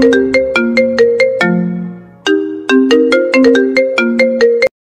Thank you.